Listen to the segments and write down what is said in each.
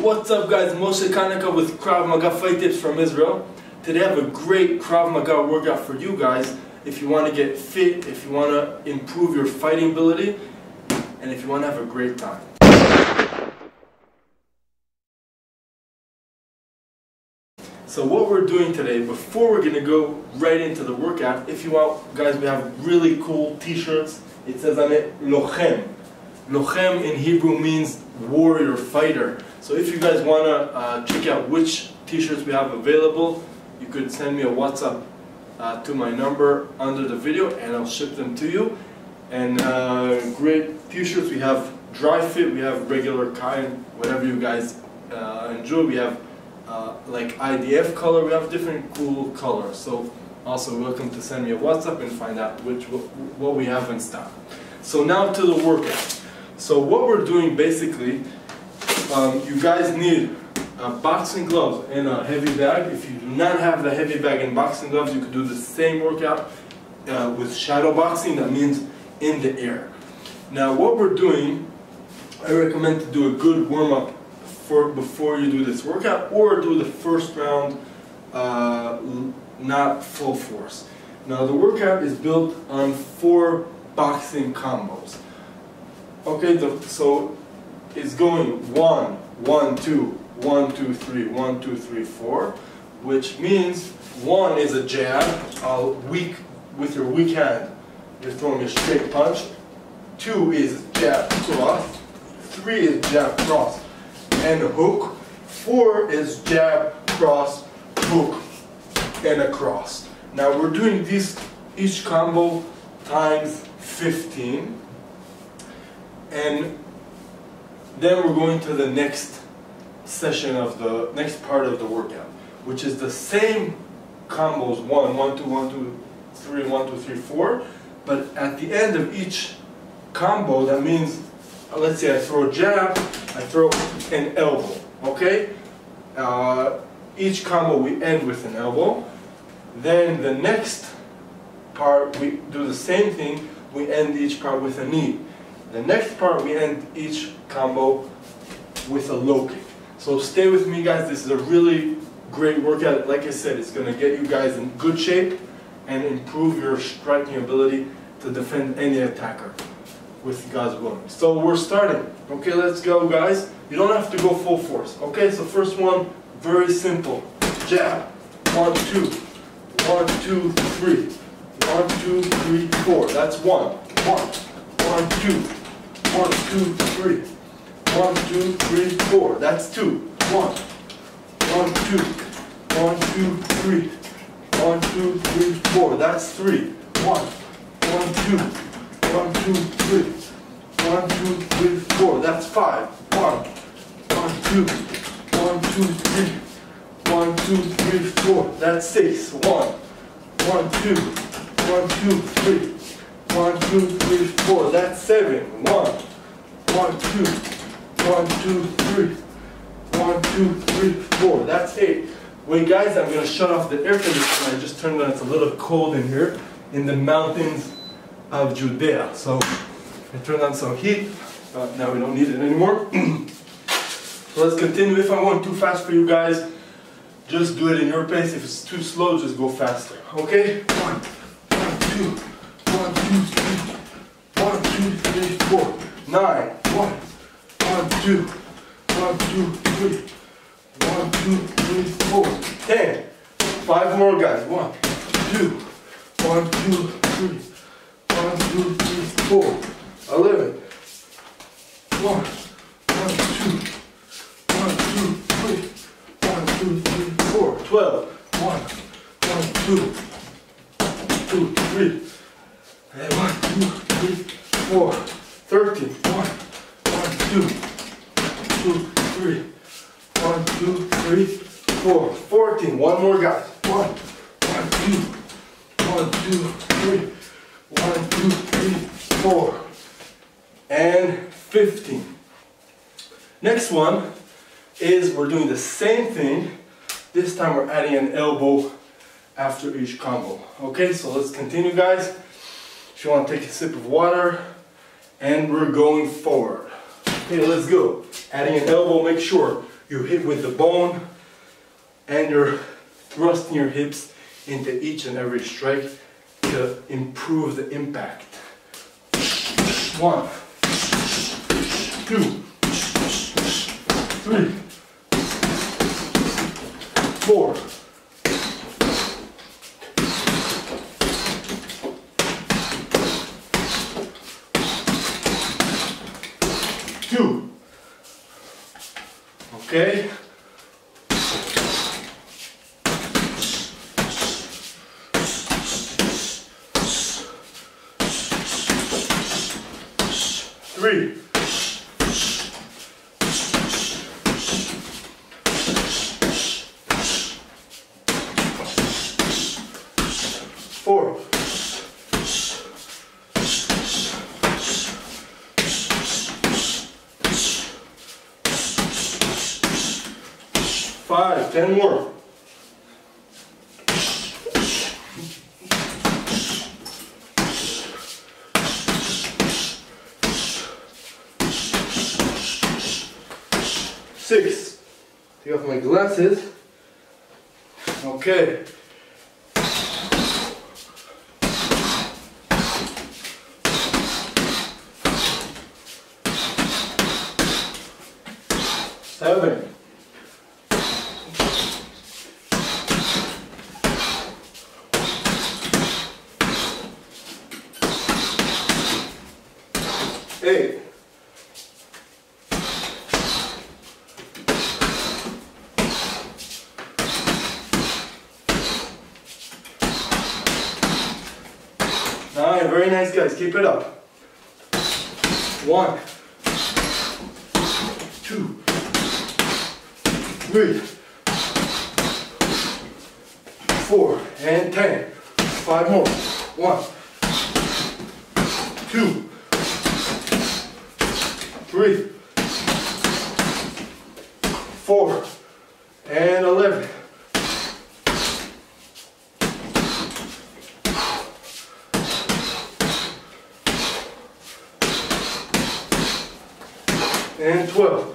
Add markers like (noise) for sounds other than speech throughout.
what's up guys? Moshe Kanaka with Krav Maga Fight Tips from Israel. Today I have a great Krav Maga workout for you guys if you want to get fit, if you want to improve your fighting ability, and if you want to have a great time. So what we're doing today, before we're going to go right into the workout, if you want, guys, we have really cool t-shirts. It says on it, Lochem. Lochem in Hebrew means warrior, fighter. So if you guys want to uh, check out which t-shirts we have available, you could send me a WhatsApp uh, to my number under the video and I'll ship them to you. And uh, great t-shirts, we have dry fit, we have regular kind, whatever you guys uh, enjoy. We have uh, like IDF color, we have different cool colors. So also welcome to send me a WhatsApp and find out which what we have in stock. So now to the workout. So what we're doing basically, um, you guys need uh, boxing gloves and a heavy bag. If you do not have the heavy bag and boxing gloves, you could do the same workout uh, with shadow boxing. That means in the air. Now what we're doing, I recommend to do a good warm up for before you do this workout or do the first round uh, not full force. Now the workout is built on four boxing combos. Okay, the, so it's going one, one, two, one, two, three, one, two, three, four, which means one is a jab, a weak, with your weak hand, you're throwing a straight punch. Two is jab cross. Three is jab cross and hook. Four is jab, cross, hook, and a cross. Now we're doing this each combo times 15. And then we're going to the next session of the next part of the workout, which is the same combos, one, one, two, one, two, three, one, two, three, four. But at the end of each combo, that means uh, let's say I throw a jab, I throw an elbow, okay? Uh, each combo we end with an elbow. Then the next part we do the same thing, we end each part with a knee. The next part we end each combo with a low kick. So stay with me guys, this is a really great workout. Like I said, it's going to get you guys in good shape and improve your striking ability to defend any attacker with God's willing. So we're starting. Okay, let's go guys. You don't have to go full force. Okay, so first one, very simple. Jab. One, two. One, two, three. One, two, three, four. That's one. One. One, two. One, two, three. One, two, three, four. That's two. One. One, two. One, two, three. One, two, three, four. That's three. One. One, two. One, two, three. One, two, three, four. That's five. One, one, two, one, two, three. One, two, three, four. That's six. One, one, two, one, two, three. One, two, three, four. That's seven. One, one, two, one, two, three. One, two, three, four. That's eight. Wait, guys, I'm going to shut off the air conditioner. I just turned on. It's a little cold in here in the mountains of Judea. So I turned on some heat. Uh, now we don't need it anymore. (clears throat) so let's continue. If I'm going too fast for you guys, just do it in your pace. If it's too slow, just go faster. Okay? One, one, two, two, three, one, two, three, four, nine, one, one, two, one, two, three, one, two, three, four, ten. Five more guys. One, two, one, two, three. One, two, three, four. Eleven. One, one, two, one, two, three, one, two, three, four. Twelve. One, one, two, two, three. And one, two, three, four. Thirteen. One, one, two, two, three. One, two, three, four. Fourteen. One more, guys. One, one, two, one, two, three. One, two, three, four. And 15. Next one is we're doing the same thing. This time we're adding an elbow after each combo. Okay, so let's continue guys. If you want to take a sip of water, and we're going forward. Okay, let's go. Adding an elbow, make sure you hit with the bone and you're thrusting your hips into each and every strike to improve the impact. One, two, three, four, Okay? Three. Four. Ten more. Six. Take off my glasses. Okay. Seven. Eight. Nine, very nice guys, keep it up. One, two, three, four, and ten. Five more. One, two, three, four, and eleven. and 12.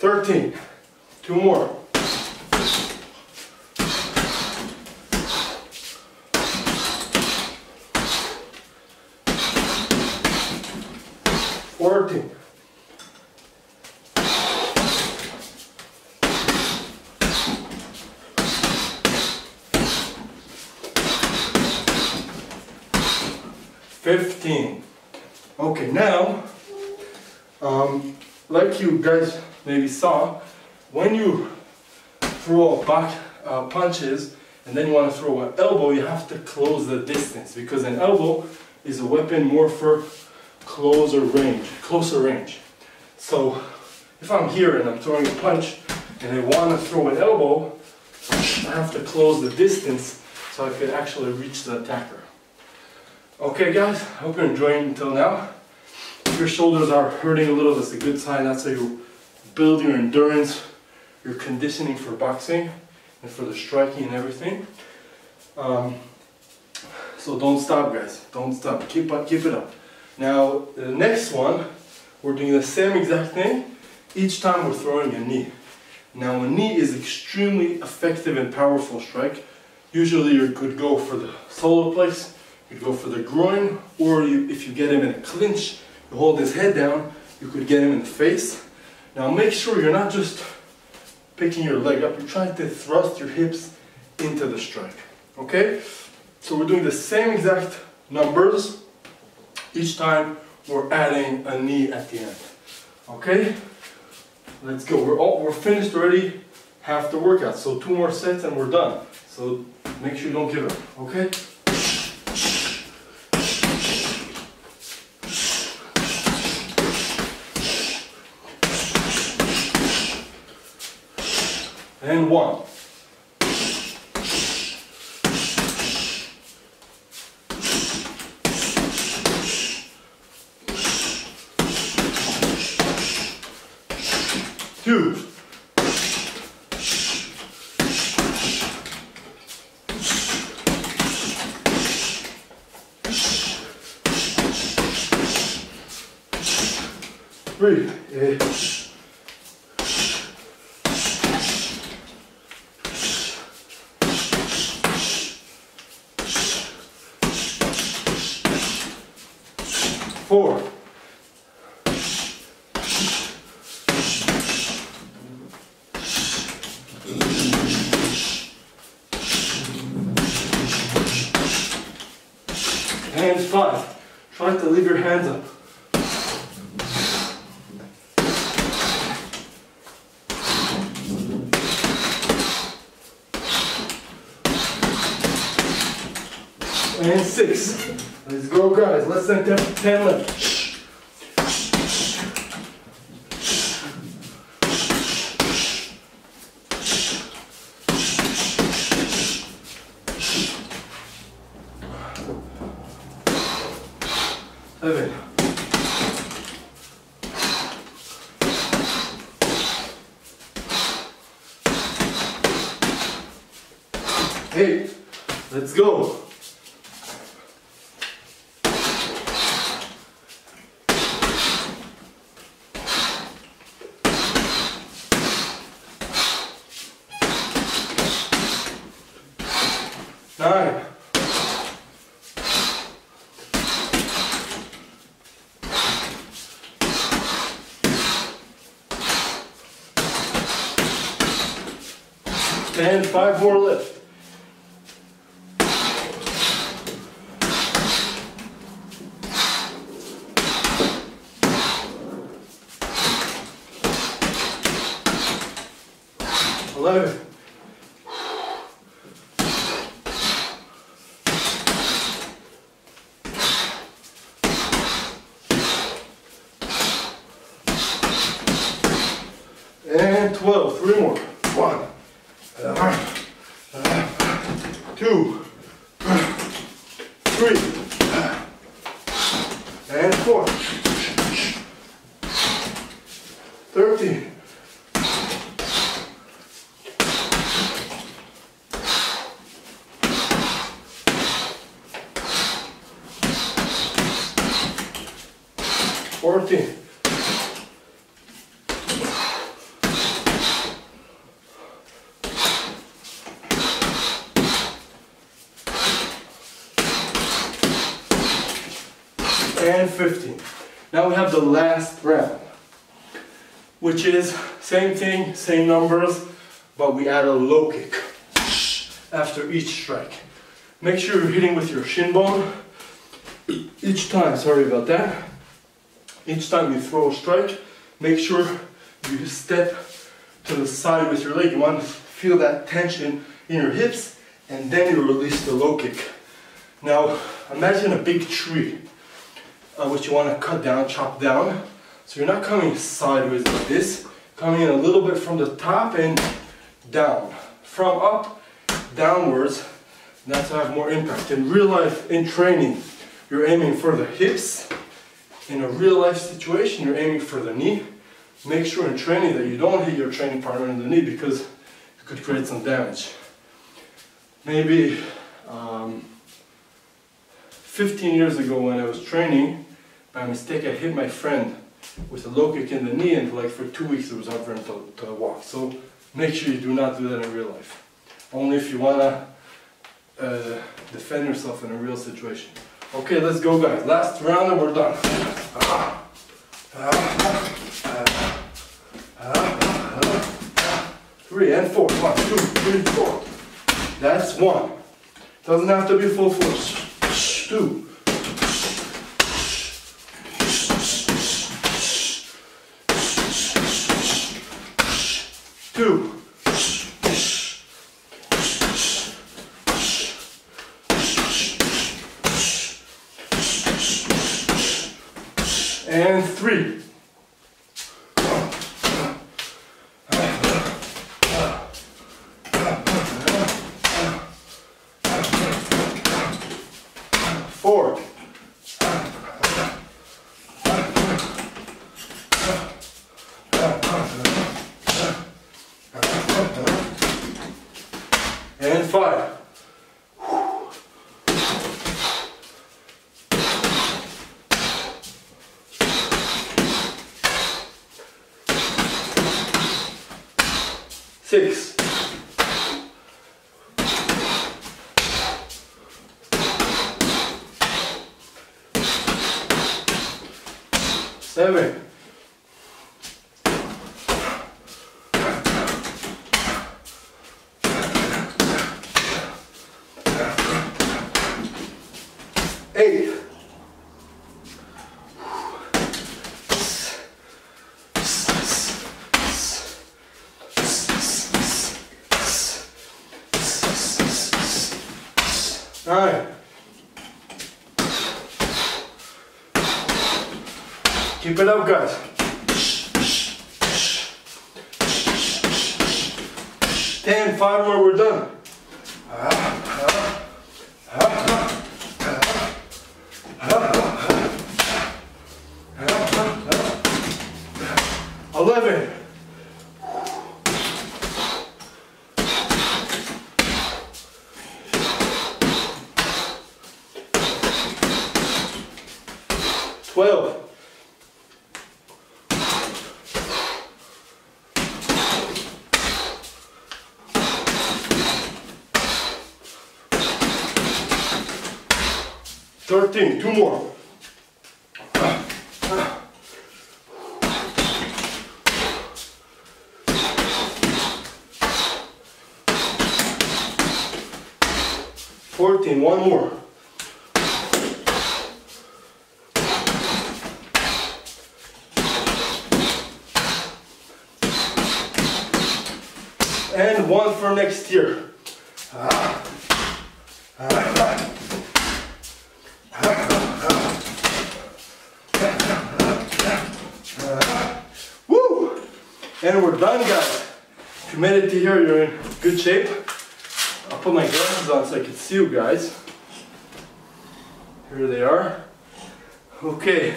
Thirteen. Two more. Fourteen. Fifteen. Okay, now, um, like you guys maybe saw, when you throw back uh, punches and then you want to throw an elbow, you have to close the distance because an elbow is a weapon more for closer range, closer range. So if I'm here and I'm throwing a punch and I want to throw an elbow, I have to close the distance so I can actually reach the attacker. Okay guys, hope you're enjoying until now. If your shoulders are hurting a little, that's a good sign. That's how you build your endurance, your conditioning for boxing and for the striking and everything. Um, so don't stop guys, don't stop, keep, up, keep it up. Now the next one, we're doing the same exact thing. Each time we're throwing a knee. Now a knee is extremely effective and powerful strike. Usually you could go for the solar plex, you could go for the groin, or you, if you get him in a clinch, you hold his head down, you could get him in the face. Now make sure you're not just picking your leg up, you're trying to thrust your hips into the strike. Okay? So we're doing the same exact numbers. Each time we're adding a knee at the end. Okay? Let's go. We're all we're finished already half the workout. So two more sets and we're done. So make sure you don't give up. Okay? one. Two. Three. Yeah. And five. Try to leave your hands up. And six. Let's go, guys. Less than 10, 10 left. Seven. Eight. Let's go. Nine. And five more left. Eleven. And 12, three more. One, uh, uh, two, three, and four. 13. Fourteen. And 15. Now we have the last round, which is same thing, same numbers, but we add a low kick after each strike. Make sure you're hitting with your shin bone each time, sorry about that. Each time you throw a strike, make sure you step to the side with your leg. You want to feel that tension in your hips and then you release the low kick. Now imagine a big tree uh, which you want to cut down, chop down. So you're not coming sideways like this, coming in a little bit from the top and down. From up, downwards, that's to have more impact. In real life, in training, you're aiming for the hips. In a real life situation, you're aiming for the knee. Make sure in training that you don't hit your training partner in the knee because you could create some damage. Maybe um, 15 years ago when I was training, by mistake I hit my friend with a low kick in the knee and like for two weeks it was hard for him to, to walk. So make sure you do not do that in real life. Only if you want to uh, defend yourself in a real situation. Okay, let's go guys. Last round and we're done. Three and four. One, two, three, four. That's one. Doesn't have to be full force. Two. Two. And three. six, seven, nine, keep it up guys. Ten, five more, we're done. Eleven. Twelve. Thirteen, two more. Fourteen, one more. And one for next year. Woo! And we're done, guys. If you made it to here, you're in good shape. I'll put my glasses on so I can see you guys. Here they are. Okay,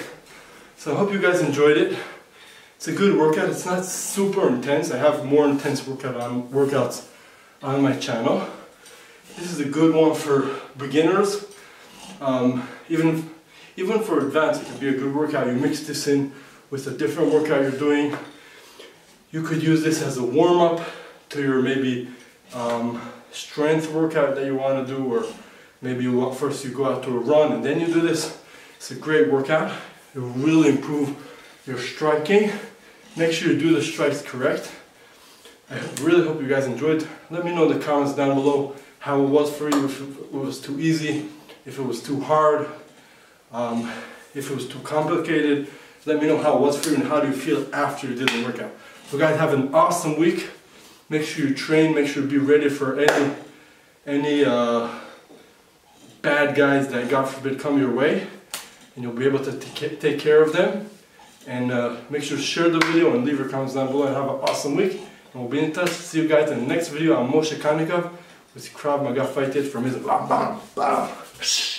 so I hope you guys enjoyed it. It's a good workout. It's not super intense. I have more intense workout on workouts on my channel. This is a good one for beginners. Um, even even for advanced, it can be a good workout. You mix this in with a different workout you're doing. You could use this as a warm up to your maybe um, strength workout that you want to do, or maybe you first you go out to a run and then you do this. It's a great workout. It will really improve your striking. Make sure you do the strikes correct. I really hope you guys enjoyed. Let me know in the comments down below how it was for you, if it was too easy, if it was too hard, um, if it was too complicated. Let me know how it was for you and how do you feel after you did the workout. So guys, have an awesome week. Make sure you train, make sure you be ready for any, any uh, bad guys that God forbid come your way. And you'll be able to take care of them. And uh, make sure to share the video and leave your comments down below and have an awesome week. And we'll be in touch. See you guys in the next video. I'm Moshe Kanikov with Krav Maga Fight Tips from his Bam Bam Bam.